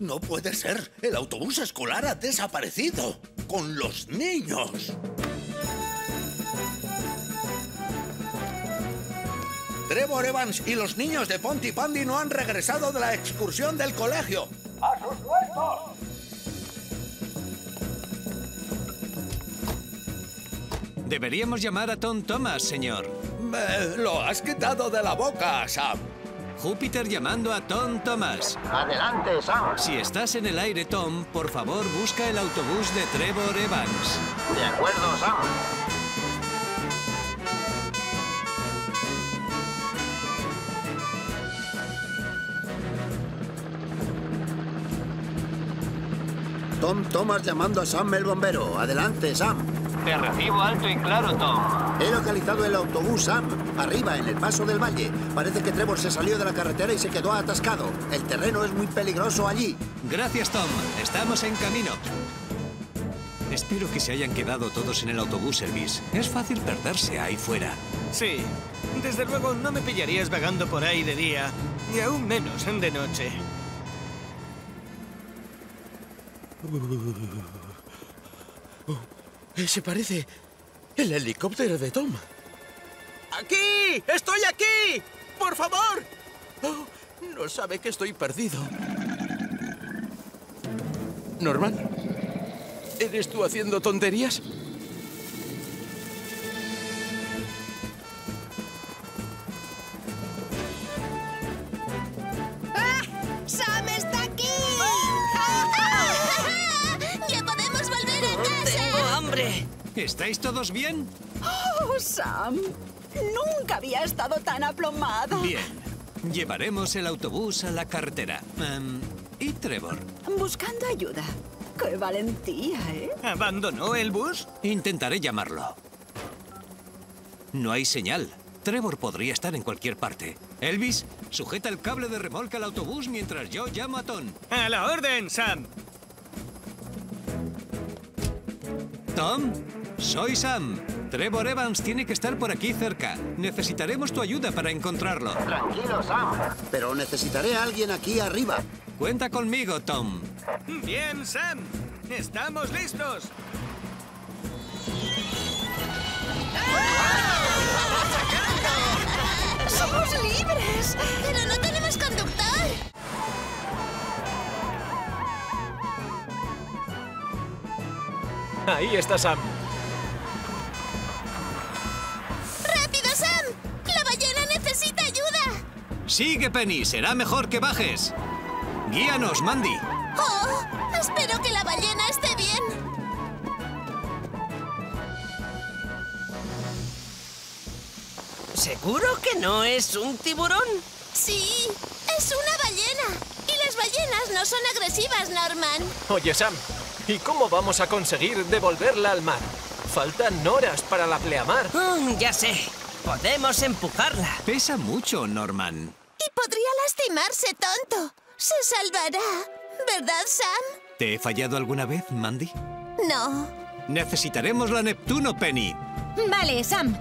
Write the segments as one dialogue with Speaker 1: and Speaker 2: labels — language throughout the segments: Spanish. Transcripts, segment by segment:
Speaker 1: No puede ser. El autobús escolar ha desaparecido. Con los niños. Trevor Evans y los niños de Pontypandy no han regresado de la excursión del colegio. ¡A sus puestos!
Speaker 2: Deberíamos llamar a Tom Thomas, señor.
Speaker 1: Me lo has quitado de la boca, Sam.
Speaker 2: Júpiter llamando a Tom Thomas.
Speaker 3: Adelante, Sam.
Speaker 2: Si estás en el aire, Tom, por favor busca el autobús de Trevor Evans.
Speaker 3: De acuerdo, Sam.
Speaker 4: Tom Thomas llamando a Sam el bombero. Adelante, Sam.
Speaker 5: Te recibo alto y claro, Tom.
Speaker 4: He localizado el autobús Sam, arriba, en el paso del valle. Parece que Trevor se salió de la carretera y se quedó atascado. El terreno es muy peligroso allí.
Speaker 2: Gracias, Tom. Estamos en camino. Espero que se hayan quedado todos en el autobús, Elvis. Es fácil perderse ahí fuera.
Speaker 6: Sí. Desde luego no me pillarías vagando por ahí de día, y aún menos de noche.
Speaker 1: Ese parece el helicóptero de Tom.
Speaker 6: ¡Aquí! ¡Estoy aquí! ¡Por favor!
Speaker 1: Oh, no sabe que estoy perdido. Norman, ¿eres tú haciendo tonterías?
Speaker 2: ¿Estáis todos bien?
Speaker 7: ¡Oh, Sam! Nunca había estado tan aplomado.
Speaker 2: Bien. Llevaremos el autobús a la carretera. Em, ¿Y Trevor?
Speaker 7: Buscando ayuda. ¡Qué valentía, eh!
Speaker 6: ¿Abandonó el bus?
Speaker 2: Intentaré llamarlo. No hay señal. Trevor podría estar en cualquier parte. Elvis, sujeta el cable de remolque al autobús mientras yo llamo a Tom.
Speaker 6: ¡A la orden, Sam!
Speaker 2: Tom, soy Sam. Trevor Evans tiene que estar por aquí cerca. Necesitaremos tu ayuda para encontrarlo.
Speaker 3: Tranquilo, Sam.
Speaker 4: Pero necesitaré a alguien aquí arriba.
Speaker 2: Cuenta conmigo, Tom.
Speaker 6: Bien, Sam. ¡Estamos listos!
Speaker 8: ¡Somos libres! ¡Pero no tenemos conductor!
Speaker 5: Ahí está Sam.
Speaker 8: ¡Rápido, Sam! ¡La ballena necesita ayuda!
Speaker 2: Sigue, Penny. Será mejor que bajes. Guíanos, Mandy.
Speaker 8: ¡Oh! Espero que la ballena esté bien.
Speaker 6: ¿Seguro que no es un tiburón?
Speaker 8: Sí, es una ballena. Y las ballenas no son agresivas, Norman.
Speaker 5: Oye, Sam, ¿y cómo vamos a conseguir devolverla al mar? Faltan horas para la pleamar.
Speaker 6: Mm, ya sé. Podemos empujarla.
Speaker 2: Pesa mucho, Norman.
Speaker 8: Y podría lastimarse, tonto. Se salvará. ¿Verdad, Sam?
Speaker 2: ¿Te he fallado alguna vez, Mandy?
Speaker 8: No.
Speaker 2: Necesitaremos la Neptuno, Penny.
Speaker 7: Vale, Sam.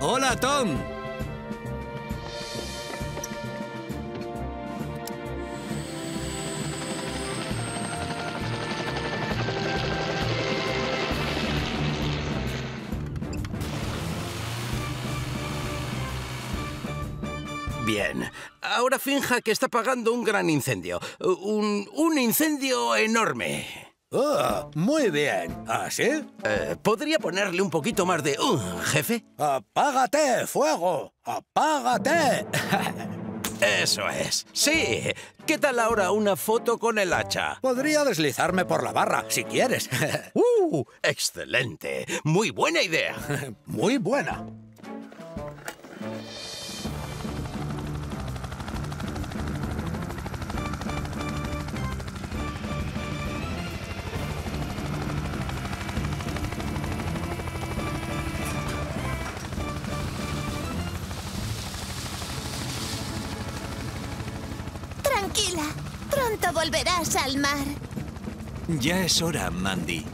Speaker 2: Hola, Tom.
Speaker 1: Ahora finja que está apagando un gran incendio. Un, un incendio enorme.
Speaker 9: Oh, muy bien. ¿Así?
Speaker 1: Eh, ¿Podría ponerle un poquito más de... uh, jefe?
Speaker 9: ¡Apágate, fuego! ¡Apágate!
Speaker 1: Eso es. Sí. ¿Qué tal ahora una foto con el hacha?
Speaker 9: Podría deslizarme por la barra, si quieres.
Speaker 1: ¡Uh! Excelente. Muy buena idea.
Speaker 9: Muy buena.
Speaker 8: Volverás al mar.
Speaker 2: Ya es hora, Mandy.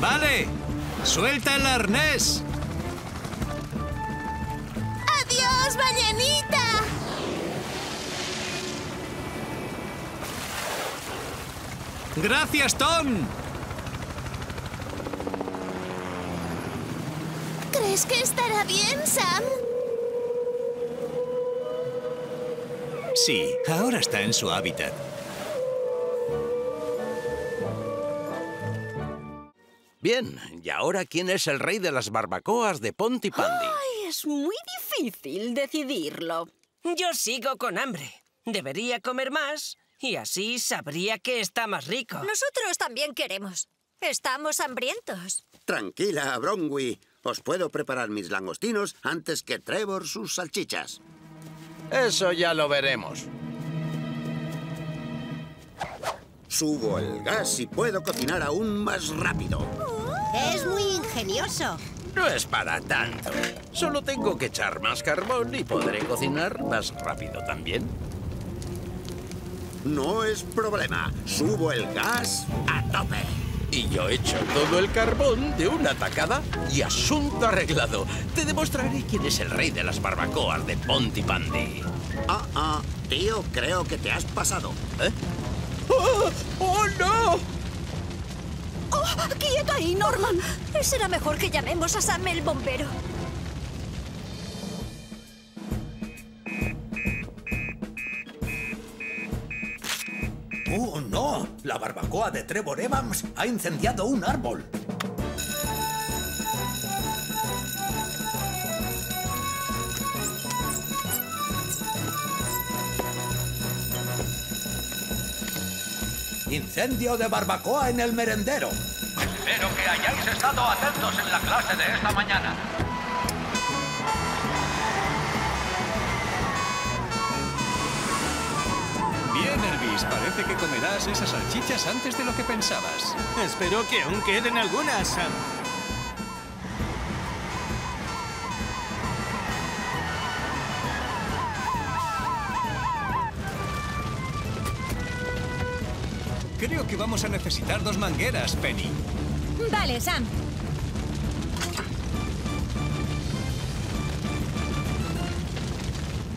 Speaker 2: ¡Vale! ¡Suelta el arnés! Gracias, Tom.
Speaker 8: ¿Crees que estará bien, Sam?
Speaker 2: Sí, ahora está en su hábitat.
Speaker 10: Bien, ¿y ahora quién es el rey de las barbacoas de Pontypandy?
Speaker 7: Ay, es muy difícil decidirlo.
Speaker 11: Yo sigo con hambre. Debería comer más y así sabría que está más rico.
Speaker 12: Nosotros también queremos. Estamos hambrientos.
Speaker 4: Tranquila, Bronwy. Os puedo preparar mis langostinos antes que Trevor sus salchichas.
Speaker 3: Eso ya lo veremos.
Speaker 4: Subo el gas y puedo cocinar aún más rápido.
Speaker 12: Es muy ingenioso.
Speaker 10: No es para tanto. Solo tengo que echar más carbón y podré cocinar más rápido también.
Speaker 4: No es problema. Subo el gas a tope.
Speaker 10: Y yo echo todo el carbón de una tacada y asunto arreglado. Te demostraré quién es el rey de las barbacoas de Pontypandy.
Speaker 4: Ah, ah, tío, creo que te has pasado.
Speaker 10: ¿Eh? ¡Oh, ¡Oh, no!
Speaker 7: ¡Oh, quieto ahí, Norman!
Speaker 12: Será mejor que llamemos a Sam el bombero.
Speaker 9: ¡Oh, no! La barbacoa de Trevor Evans ha incendiado un árbol. Incendio de barbacoa en el merendero.
Speaker 1: Espero que hayáis estado atentos en la clase de esta mañana.
Speaker 2: Elvis. Parece que comerás esas salchichas antes de lo que pensabas.
Speaker 6: Espero que aún queden algunas, Sam.
Speaker 2: Creo que vamos a necesitar dos mangueras, Penny.
Speaker 12: Vale, Sam.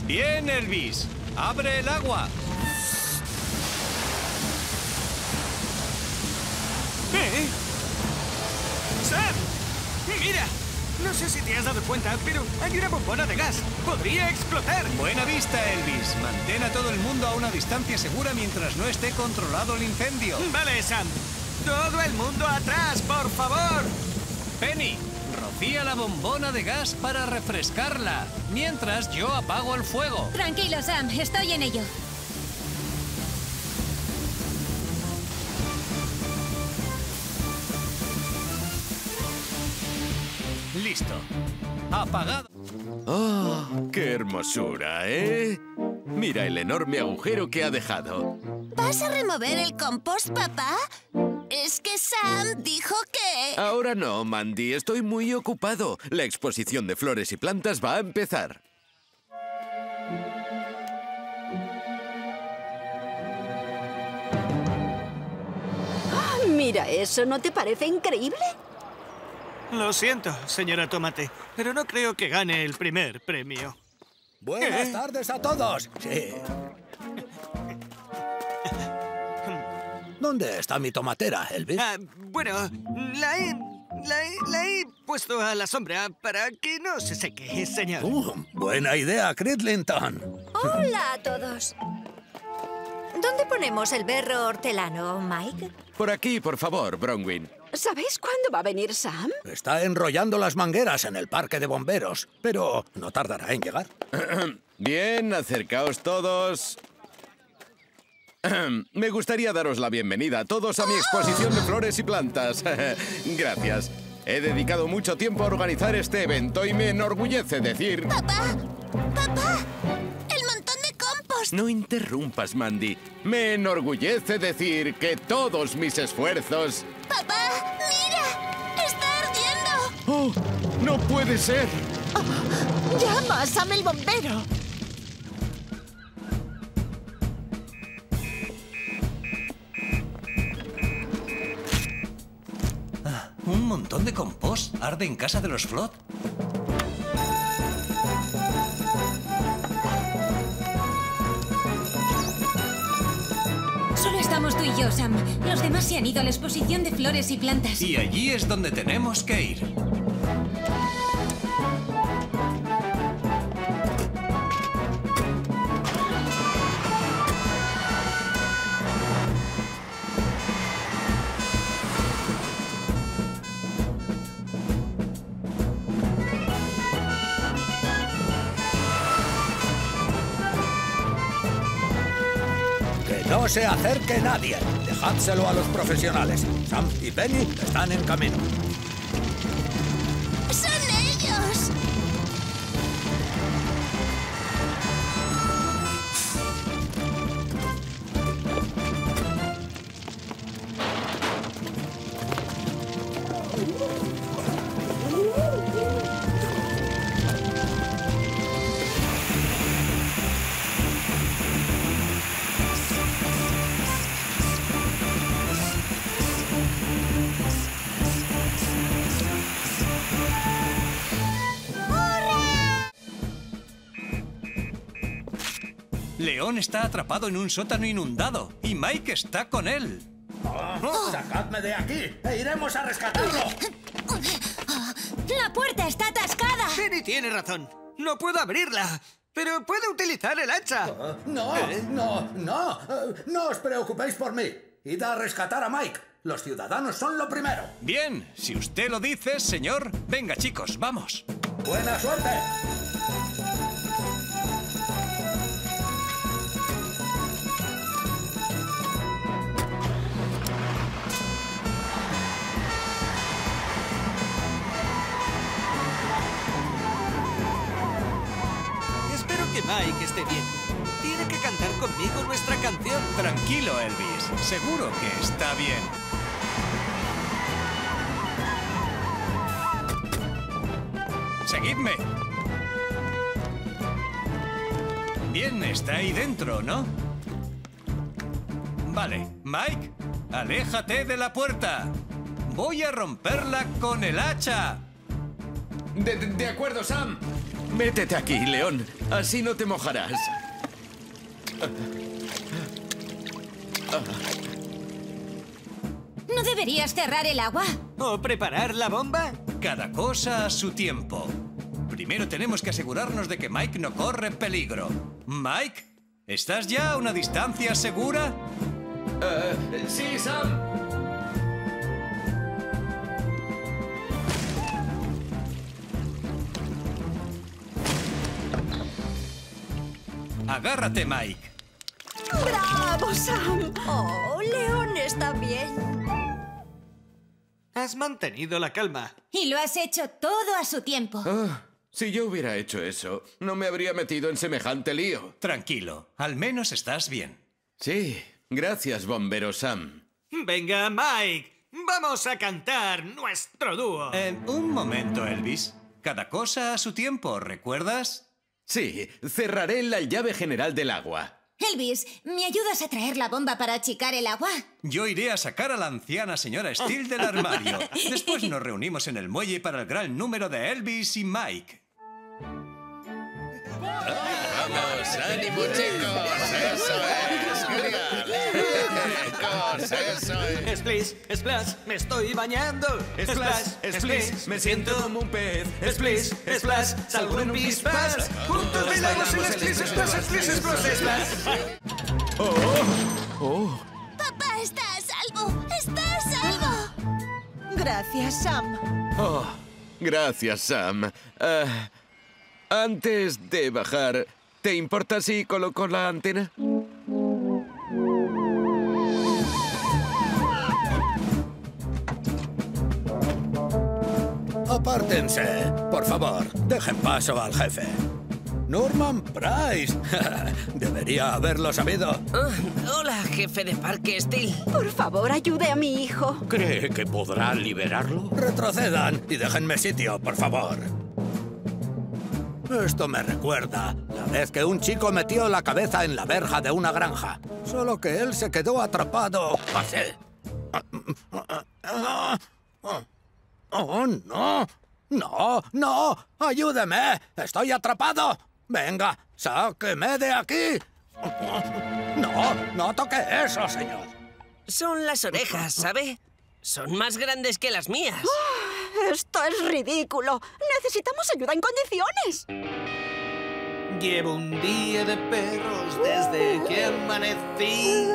Speaker 2: Bien, Elvis. Abre el agua.
Speaker 6: Sé si te has dado cuenta, pero hay una bombona de gas. ¡Podría explotar!
Speaker 2: Buena vista, Elvis. Mantén a todo el mundo a una distancia segura mientras no esté controlado el incendio.
Speaker 6: Vale, Sam. ¡Todo el mundo atrás, por favor!
Speaker 2: Penny, rocía la bombona de gas para refrescarla. Mientras yo apago el fuego.
Speaker 12: Tranquilo, Sam. Estoy en ello.
Speaker 2: Apagado.
Speaker 13: ¡Oh, qué hermosura, eh! Mira el enorme agujero que ha dejado.
Speaker 8: ¿Vas a remover el compost, papá? Es que Sam dijo que...
Speaker 13: Ahora no, Mandy, estoy muy ocupado. La exposición de flores y plantas va a empezar.
Speaker 7: Ah, mira eso, ¿no te parece increíble?
Speaker 6: Lo siento, señora Tomate, pero no creo que gane el primer premio.
Speaker 9: Buenas
Speaker 6: ¿Eh?
Speaker 9: tardes a todos. Sí. ¿Dónde está mi tomatera, Elvis?
Speaker 6: Ah, bueno, la he, la, he, la he puesto a la sombra para que no se seque, señor.
Speaker 9: Uh, buena idea, Cridlington.
Speaker 12: Hola a todos. ¿Dónde ponemos el berro hortelano, Mike?
Speaker 13: Por aquí, por favor, Bronwyn.
Speaker 7: ¿Sabéis cuándo va a venir Sam?
Speaker 9: Está enrollando las mangueras en el parque de bomberos, pero no tardará en llegar.
Speaker 13: Bien, acercaos todos. Me gustaría daros la bienvenida a todos a mi exposición de flores y plantas. Gracias. He dedicado mucho tiempo a organizar este evento y me enorgullece decir...
Speaker 8: ¡Papá! ¡Papá!
Speaker 13: No interrumpas, Mandy. Me enorgullece decir que todos mis esfuerzos...
Speaker 8: ¡Papá! ¡Mira! ¡Está ardiendo!
Speaker 13: ¡Oh! ¡No puede ser!
Speaker 12: ¡Llama a Sam el bombero!
Speaker 2: Un montón de compost. ¿Arde en casa de los Flot?
Speaker 14: Tú y yo, Sam. Los demás se han ido a la exposición de flores y plantas.
Speaker 2: Y allí es donde tenemos que ir.
Speaker 9: No se acerque nadie. Dejádselo a los profesionales. Sam y Penny están en camino.
Speaker 2: León está atrapado en un sótano inundado y Mike está con él.
Speaker 1: ¡Sacadme de aquí! ¡E iremos a rescatarlo!
Speaker 14: ¡La puerta está atascada!
Speaker 6: Penny tiene razón. No puedo abrirla. Pero puede utilizar el hacha.
Speaker 1: No,
Speaker 6: ¿Eh?
Speaker 1: no, no. eh, No os preocupéis por mí. Id a rescatar a Mike. Los ciudadanos son lo primero.
Speaker 2: Bien, si usted lo dice, señor. Venga, chicos, vamos.
Speaker 1: Buena suerte.
Speaker 6: Espero que Mike esté bien. Tiene que cantar conmigo nuestra canción.
Speaker 2: Tranquilo, Elvis. Seguro que está bien. Seguidme. Bien, está ahí dentro, ¿no? Vale, Mike, aléjate de la puerta. Voy a romperla con el hacha.
Speaker 13: De, de- de acuerdo, Sam. Métete aquí, León. Así no te mojarás.
Speaker 14: ¿No deberías cerrar el agua?
Speaker 6: ¿O preparar la bomba?
Speaker 2: Cada cosa a su tiempo. Primero tenemos que asegurarnos de que Mike no corre peligro. Mike, ¿estás ya a una distancia segura?
Speaker 13: Eh, sí, Sam.
Speaker 2: Agárrate, Mike.
Speaker 7: ¡Bravo, Sam!
Speaker 12: Oh, León está bien.
Speaker 6: Has mantenido la calma.
Speaker 14: Y lo has hecho todo a su tiempo.
Speaker 13: Ah, si yo hubiera hecho eso, no me habría metido en semejante lío.
Speaker 2: Tranquilo, al menos estás bien.
Speaker 13: Sí, gracias, bombero Sam.
Speaker 6: Venga, Mike. Vamos a cantar nuestro dúo.
Speaker 2: Eh, un momento, Elvis. Cada cosa a su tiempo, ¿recuerdas?
Speaker 13: Sí, cerraré la llave general del agua.
Speaker 14: Elvis, ¿me ayudas a traer la bomba para achicar el agua?
Speaker 2: Yo iré a sacar a la anciana señora Steele del armario. Después nos reunimos en el muelle para el gran número de Elvis y Mike.
Speaker 10: Vamos, ánimo, chicos. Eso es, eso es.
Speaker 6: Splish, splash, me estoy bañando.
Speaker 5: Splash, splish, me siento como un pez.
Speaker 6: Splish, splash, salgo en un pispás. Juntos bailamos el splish, splash, splish, splash, splash.
Speaker 13: Oh,
Speaker 8: Papá está a salvo. Está a salvo.
Speaker 7: Gracias, Sam.
Speaker 13: oh, gracias, Sam. Ah, antes de bajar, ¿te importa si coloco la antena?
Speaker 9: Apártense, por favor. Dejen paso al jefe. Norman Price. Debería haberlo sabido.
Speaker 11: Ah, hola, jefe de parque Steel.
Speaker 7: Por favor, ayude a mi hijo.
Speaker 9: ¿Cree que podrá liberarlo? Retrocedan y déjenme sitio, por favor. Esto me recuerda la vez que un chico metió la cabeza en la verja de una granja. Solo que él se quedó atrapado. Así. ¡Oh, no! ¡No, no! ¡Ayúdeme! ¡Estoy atrapado! ¡Venga, sáqueme de aquí! ¡No, no toque eso, señor!
Speaker 11: Son las orejas, ¿sabe? Son más grandes que las mías.
Speaker 7: Ah, Esto es ridículo. Necesitamos ayuda en condiciones.
Speaker 6: Llevo un día de perros desde que amanecí.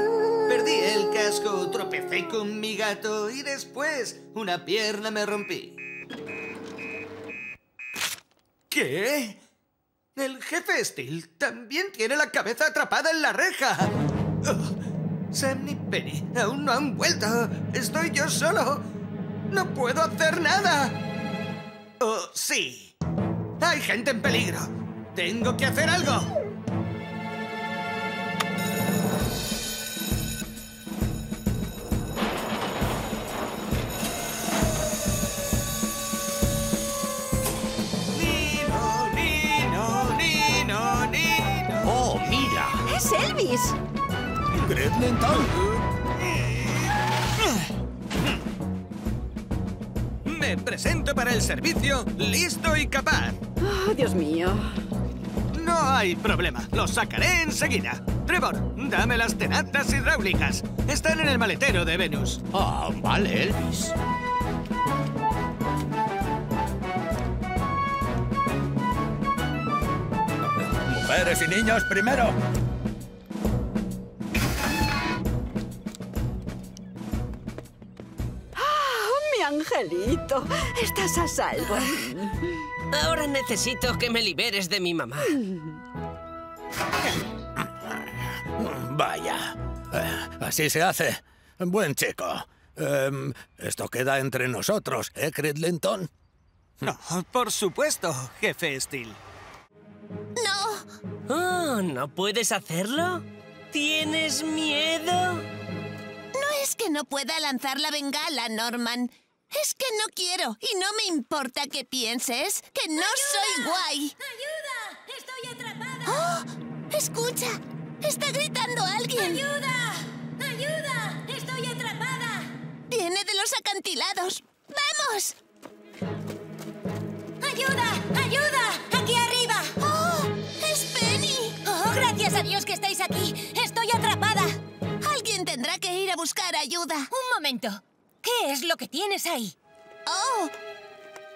Speaker 6: Perdí el casco, tropecé con mi gato y después una pierna me rompí. ¿Qué? El jefe Steel también tiene la cabeza atrapada en la reja. Oh, Sam y Penny aún no han vuelto. Estoy yo solo. No puedo hacer nada. Oh, sí. Hay gente en peligro. Tengo que hacer algo.
Speaker 7: ¡Es Elvis!
Speaker 9: ¡Gridlington!
Speaker 6: Me presento para el servicio listo y capaz.
Speaker 7: Oh, Dios mío.
Speaker 6: No hay problema, lo sacaré enseguida. Trevor, dame las tenatas hidráulicas. Están en el maletero de Venus.
Speaker 10: Ah, vale, Elvis.
Speaker 9: Mujeres y niños primero.
Speaker 7: Angelito! Estás a salvo.
Speaker 11: Ahora necesito que me liberes de mi mamá.
Speaker 9: Vaya. Eh, así se hace. Buen chico. Em, esto queda entre nosotros, ¿eh, Cridlington?
Speaker 6: No, por supuesto, jefe Steel.
Speaker 8: ¡No!
Speaker 11: Oh, ¿no puedes hacerlo? ¿Tienes miedo?
Speaker 8: No es que no pueda lanzar la bengala, Norman. Es que no quiero y no me importa que pienses que no soy guay.
Speaker 14: ¡Ayuda! ¡Estoy atrapada!
Speaker 8: ¡Oh! ¡Escucha! ¡Está gritando alguien!
Speaker 14: ¡Ayuda! ¡Ayuda! ¡Estoy atrapada!
Speaker 8: ¡Viene de los acantilados! ¡Vamos!
Speaker 14: ¡Ayuda! ¡Ayuda! ¡Aquí arriba!
Speaker 8: ¡Oh! ¡Es Penny!
Speaker 14: ¡Oh, gracias a Dios que estáis aquí! ¡Estoy atrapada!
Speaker 8: Alguien tendrá que ir a buscar ayuda.
Speaker 14: Un momento. ¿Qué es lo que tienes ahí?
Speaker 8: ¡Oh!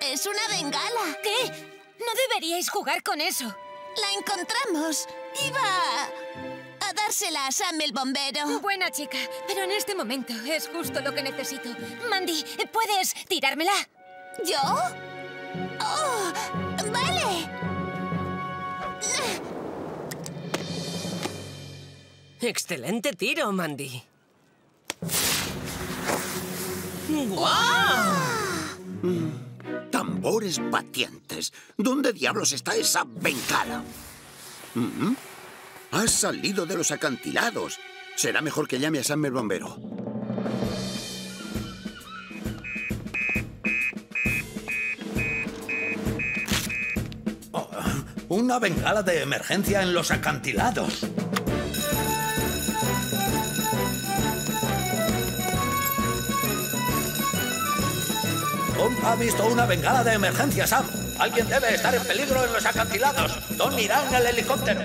Speaker 8: Es una bengala.
Speaker 14: ¿Qué? No deberíais jugar con eso.
Speaker 8: La encontramos. Iba a, a dársela a Sam el bombero.
Speaker 14: Buena chica, pero en este momento es justo lo que necesito. Mandy, ¿puedes tirármela?
Speaker 8: ¿Yo? ¡Oh! ¡Vale!
Speaker 11: Excelente tiro, Mandy.
Speaker 4: Tambores batientes. ¿Dónde diablos está esa bengala? Mm, Ha salido de los acantilados. Será mejor que llame a Sam el bombero.
Speaker 9: Una bengala de emergencia en los acantilados. Tom ha visto una bengala de emergencia, Sam. Alguien debe estar en peligro en los acantilados. Tom irá en el helicóptero.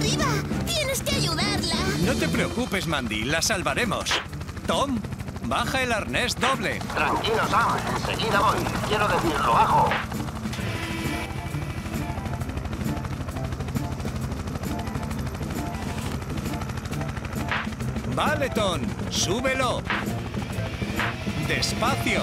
Speaker 8: Arriba! ¡Tienes que ayudarla!
Speaker 15: No te preocupes, Mandy, la salvaremos. Tom, baja el arnés doble.
Speaker 4: Tranquilo, Sam. Enseguida voy. Quiero decirlo bajo.
Speaker 15: Vale, Tom, súbelo. Despacio.